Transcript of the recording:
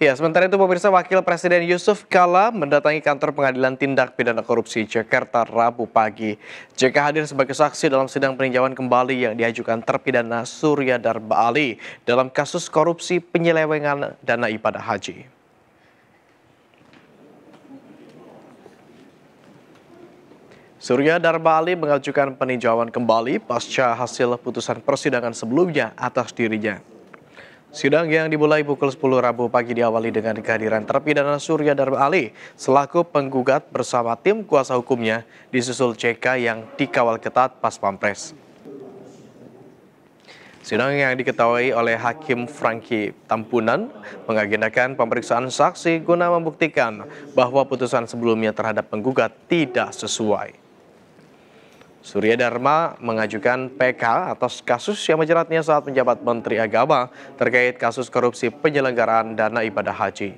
Ya, sementara itu pemirsa Wakil Presiden Yusuf Kala mendatangi kantor pengadilan tindak pidana korupsi Jakarta Rabu pagi. JK hadir sebagai saksi dalam sidang peninjauan kembali yang diajukan terpidana Surya Darba Ali dalam kasus korupsi penyelewengan dana ibadah haji. Surya Darba Ali mengajukan peninjauan kembali pasca hasil putusan persidangan sebelumnya atas dirinya. Sidang yang dimulai pukul 10 Rabu pagi diawali dengan kehadiran terpidana Surya Darba Ali selaku penggugat bersama tim kuasa hukumnya disusul CK yang dikawal ketat pas pampres. Sidang yang diketahui oleh Hakim Franky Tampunan mengagendakan pemeriksaan saksi guna membuktikan bahwa putusan sebelumnya terhadap penggugat tidak sesuai. Surya Dharma mengajukan PK atas kasus yang menjeratnya saat menjabat Menteri Agama terkait kasus korupsi penyelenggaraan dana ibadah haji.